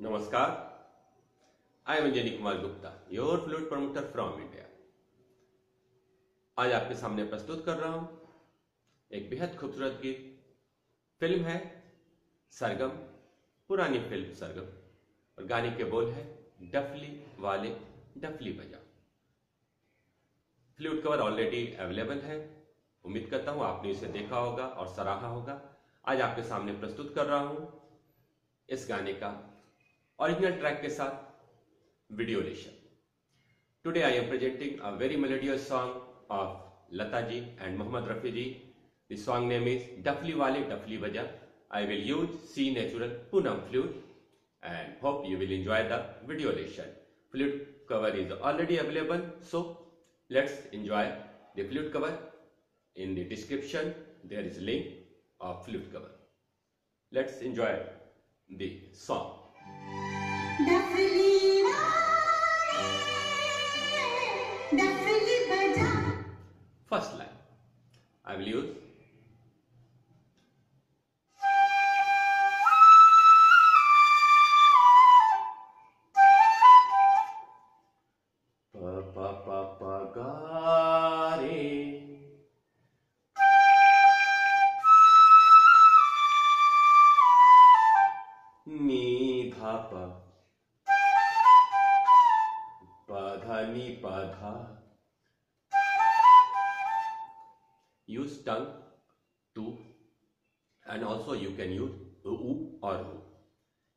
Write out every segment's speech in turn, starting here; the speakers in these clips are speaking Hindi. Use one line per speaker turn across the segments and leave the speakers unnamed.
नमस्कार। I am Anjani Kumar Gupta your flute promoter from India आज आपके सामने प्रस्तुत कर रहा हूँ एक बेहद खूबसूरत गीत। फ़िल्म है सरगम, पुरानी फ़िल्म सरगम, और गाने के बोल है, डफली वाले डफली बजा। फ्लूट कवर ऑलरेडी अवेलेबल है। उम्मीद करता हूँ आपने इसे देखा होगा और सराहा होगा। आज आपके सामने प्रस्तुत कर रहा हूँ इस गाने का ओरिजिनल ट्रैक के साथ video ration today I am presenting a very melodious song of Lata ji and Mohammed Rafi ji the song name is डफली वाले डफली बजा I will use C natural Punam flute and hope you will enjoy the video ration flute cover is already available so let's enjoy the flute cover in the description there is link of flute cover let's enjoy the song First line. I will use pa हनी पाधा use tongue to and also you can use ऊ और who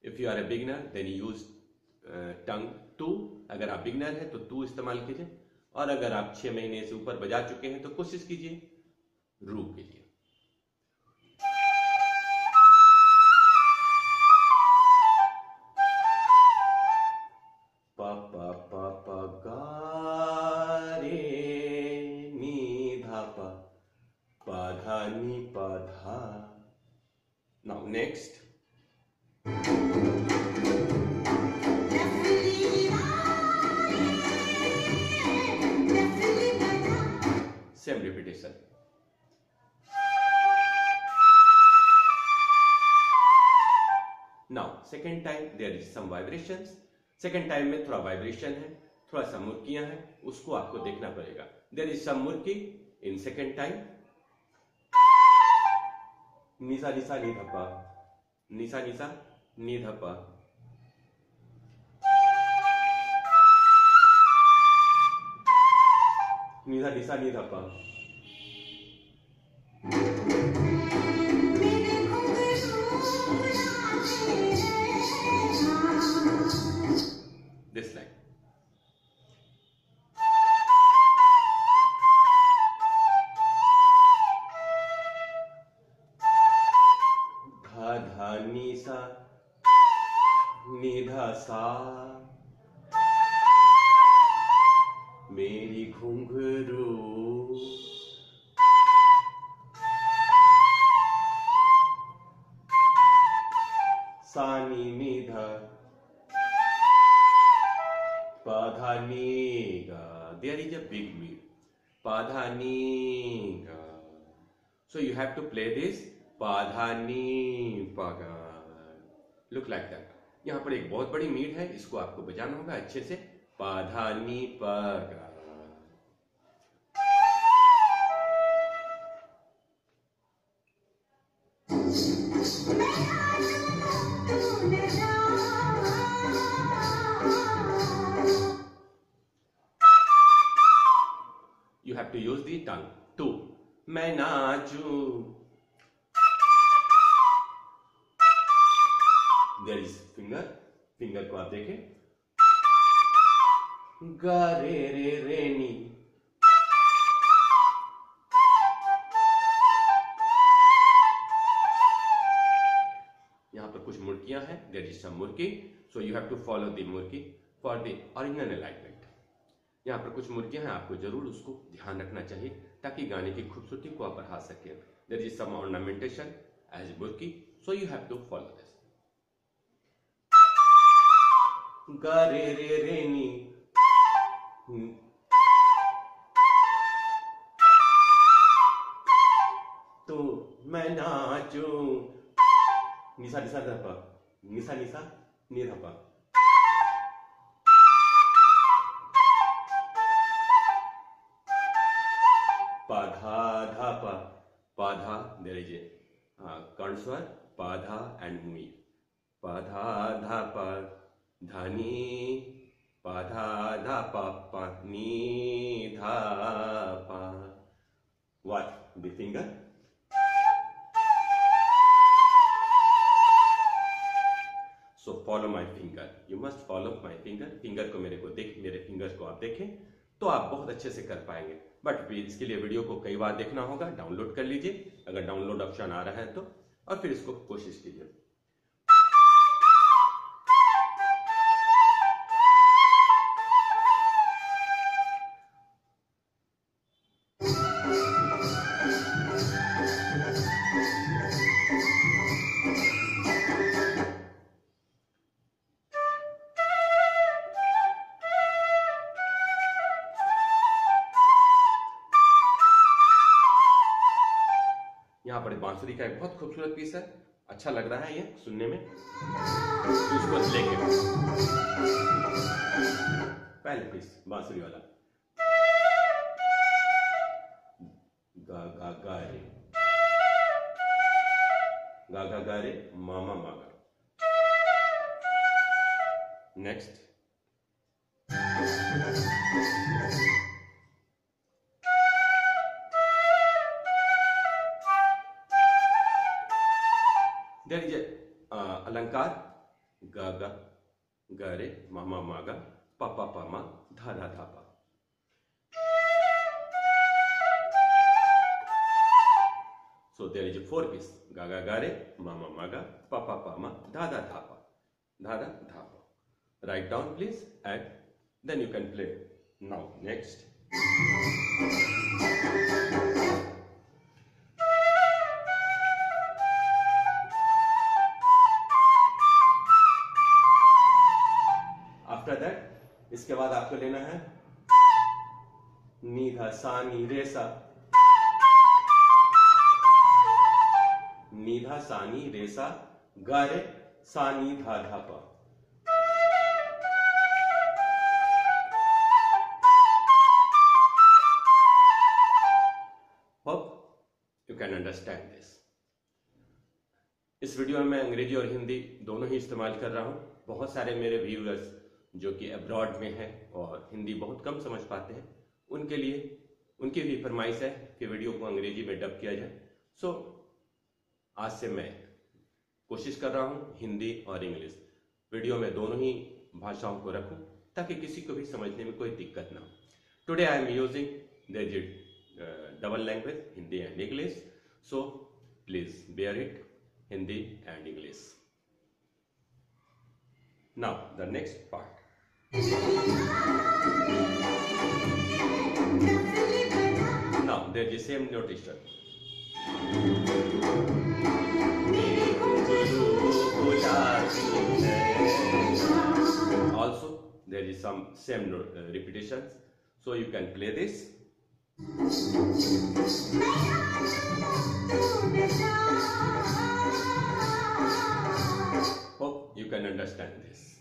if you are a beginner then use tongue to अगर आप बिगनर है तो टू इस्तेमाल कीजिए। और अगर आप छह महीने से ऊपर बजा चुके हैं तो कोशिश कीजिए रू के लिए। Now, second time there is some vibrations. Second time में थोड़ा वाइब्रेशन है थोड़ा सा मुर्कियाँ हैं उसको आपको देखना पड़ेगा। There is some murki in second time निशा निशा नी धपा निशा निशा नी धपा निशा निशा नी धपा this line. धा धा नी सा निधा सा मेरी घुंघरू There is a big meat. Padhaniga. So you have to play this Padhani Paga. Look like that. यहाँ पर एक बहुत बड़ी मीट है इसको आपको बजाना होगा अच्छे से पाधानी पगा गा रे रे यहाँ पर कुछ मुर्कियाँ हैं there is some murki so you have to follow the murki for the original alignment यहाँ पर कुछ मुर्गियाँ हैं, आपको ज़रूर उसको ध्यान रखना चाहिए, ताकि गाने की खूबसूरती को आप बढ़ा सके। There is some ornamentation as murki so you have to follow this गा रे रे रे नी तो मैं नाचू। निशा निशा धा पा निशा निशा नी धा पा पाधा धा पा पाधा is a uh, consonant Padha and मुई। पाधा धा पा धानी। धा what? Finger? So follow my finger you must follow my finger finger को मेरे को देख, मेरे फिंगर को आप देखें तो आप बहुत अच्छे से कर पाएँगे। बट इसके लिए वीडियो को कई बार देखना होगा डाउनलोड कर लीजिए। अगर डाउनलोड ऑप्शन आ रहा है तो और फिर इसको कोशिश कीजिए। खूबसूरत पीस है। अच्छा लग रहा है ये सुनने में। तो इसको लेके पहले पीस बांसुरी वाला। गा गा गा रे। गा गा गा रे, मामा मागा नेक्स्ट देर इज़ अलंकार ग ग ग रे मामा मा ग प प प म ध ध ध प so there is four piece ग ग ग रे मामा मा ग प प प म ध ध ध प ध ध ध प write down please and then you can play now next Thank you. इसके बाद आपको लेना है नी धा सा नी रे सा नीधा, सानी, रेसा गारे सानी, धा धा पा hope you can understand this इस वीडियो में मैं अंग्रेज़ी और हिंदी दोनों ही इस्तेमाल कर रहा हूँ। बहुत सारे मेरे व्यूअर्स जो कि अब्रॉड में हैं और हिंदी बहुत कम समझ पाते हैं उनके लिए उनकी भी फरमाइश है कि वीडियो को अंग्रेज़ी में डब किया जाए। सो so, आज से मैं कोशिश कर रहा हूँ हिंदी और इंग्लिश। वीडियो में दोनों ही भाषाओं को रखूँ ताकि किसी को भी समझने में कोई दिक्कत ना हो। Today I am using the double language Hindi and English so please bear it Hindi and English now the next part now there is the same notation also there is some same uh, repetitions. So you can play this. Hope you can understand this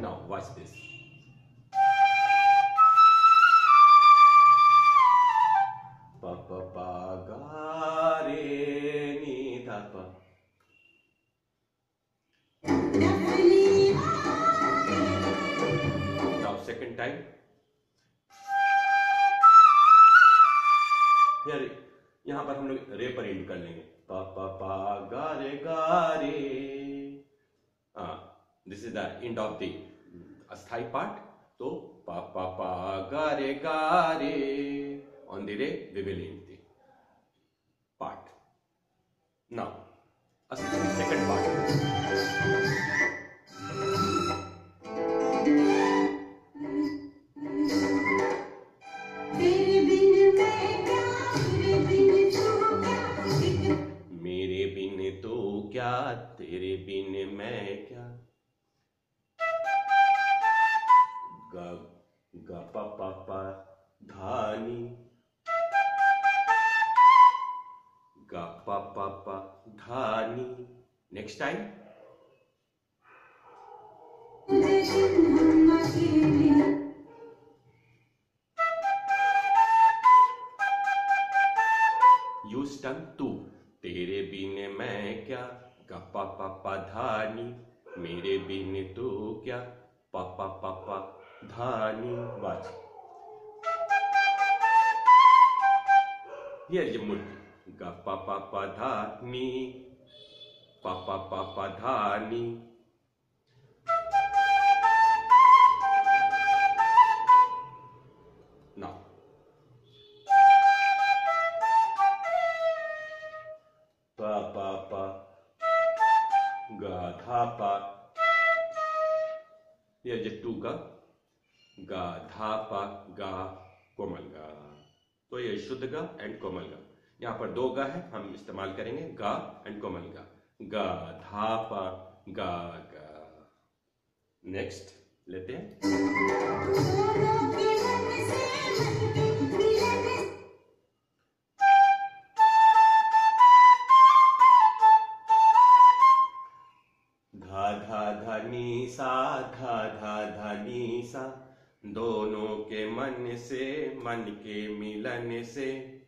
now watch this pa pa pa ga re ni da pa now second time here यहाँ पर हम लोग रे पर एंड कर लेंगे पा पा this is the end of the asthai part तो पा पा पा गारे गारे ऑन दी रे विविलीन दी part now asthai second part next time तू, तेरे बिने मैं क्या? गप्पा पापा धानी, मेरे बिने तू क्या? पापा पापा धानी बाज ये मुर्गी गप्पा पापा धानी पापा पापा धानी। या जट्टू का गा धा पा, गा, कोमल तो ये शुद्ध गा एंड कोमल गा। यहाँ पर दो गा है, हम इस्तेमाल करेंगे गा एंड कोमल गा। गा, धा, पा, गा गा। नेक्स्ट लेते हैं। धा धा नी सा धा धा धा सा दोनों के मन से, मन के मिलन से।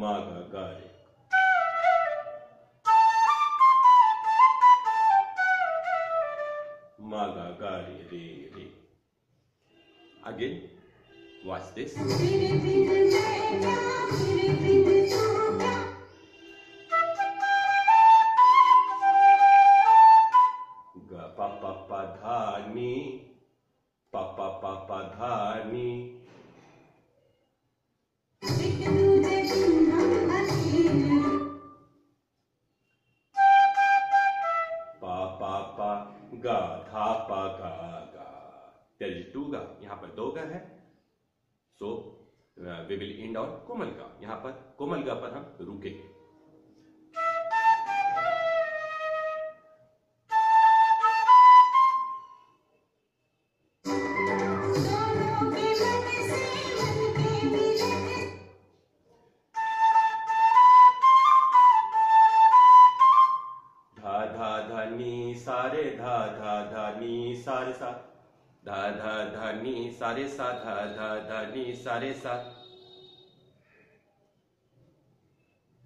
Maga Gadi. Maga Gadi Re Re. Again, watch this. Uh, we will end on कोमल गा यहाँ पर कोमलगा पर हम रुके धा धा धा नी सारे सा। धा धा धा नी सारे सा।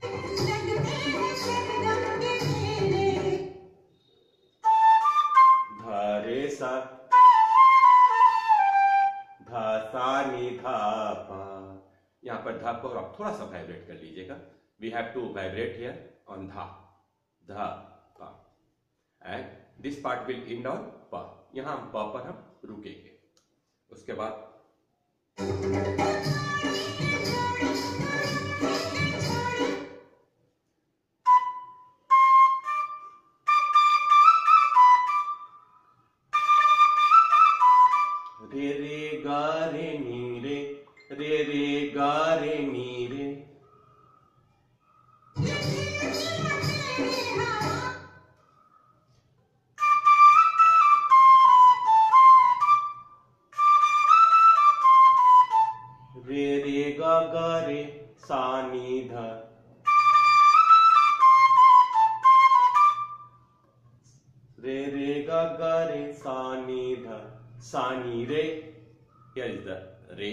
धा धा धा नी सारे सा धा रे सा धा सा नी धा पा। यहाँ पर धा को आप थोड़ा सा वाइब्रेट कर लीजिएगा। We have to vibrate here on धा। धा पा। And this part will end on पा यहाँ पा पर हम रुकेंगे। उसके बाद रे रे गा रे नी रे रे रे गा रे रे। गा गा रे सा ध। रे रे गा गा रे सा नी ध। रे here is the रे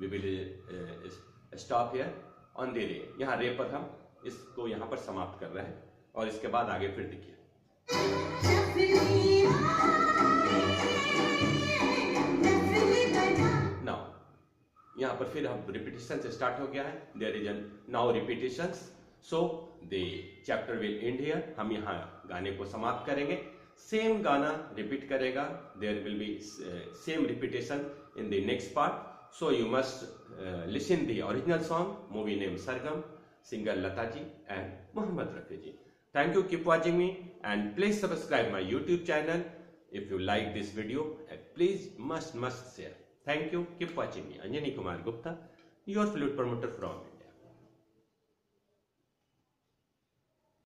we will uh, stop here. On the यहाँ रे पर हम इसको यहाँ पर समाप्त कर रहे हैं और इसके बाद आगे फिर देखिए। नाउ यहाँ पर फिर हम रिपीटिशन से स्टार्ट हो गया है। There is an now repetition so the chapter will end here हम यहाँ गाने को समाप्त करेंगे। सेम गाना रिपीट करेगा. There will be same repetition in the next part so you must listen the original song movie name Sargam singer Lata ji and Mohammed Rafi ji thank you keep watching me and please subscribe my YouTube channel if you like this video and please must must share thank you keep watching me Anjani Kumar Gupta your flute promoter from